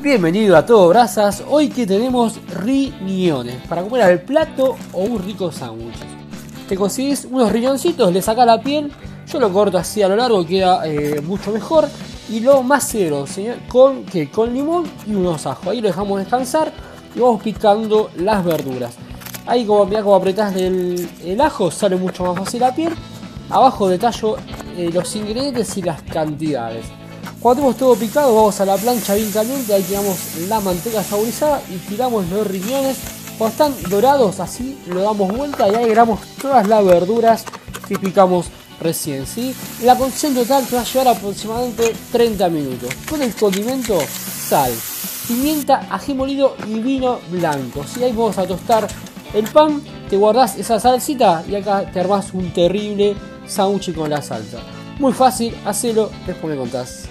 Bienvenido a Todo Brasas. Hoy que tenemos riñones para comer al plato o un rico sándwich. Te conseguís unos riñoncitos, le sacás la piel, yo lo corto así a lo largo, queda eh, mucho mejor. Y lo macero, señor, con, que con limón y unos ajos. Ahí lo dejamos descansar y vamos picando las verduras. Ahí como, mirá, como apretás el, el, ajo, sale mucho más fácil la piel. Abajo detallo eh, los ingredientes y las cantidades. Cuando tenemos todo picado, vamos a la plancha bien caliente, ahí tiramos la manteca saborizada y tiramos los riñones. Cuando están dorados, así lo damos vuelta y agregamos todas las verduras que picamos recién. ¿sí? La cocción total te va a llevar aproximadamente 30 minutos. Con el condimento, sal, pimienta, ají molido y vino blanco. ¿sí? Ahí vamos a tostar el pan, te guardás esa salsita y acá te armás un terrible sándwich con la salsa. Muy fácil, hacelo, después me contás.